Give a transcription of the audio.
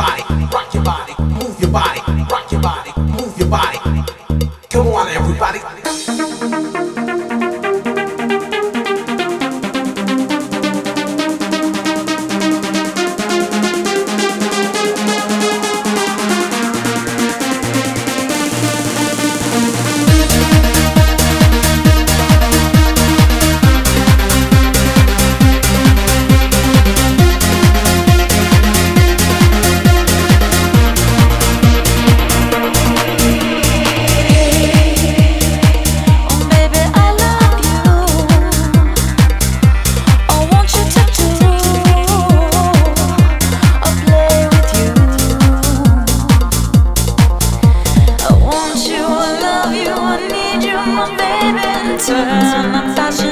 Bye. turn, I'm fashion.